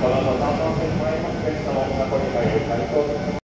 kalau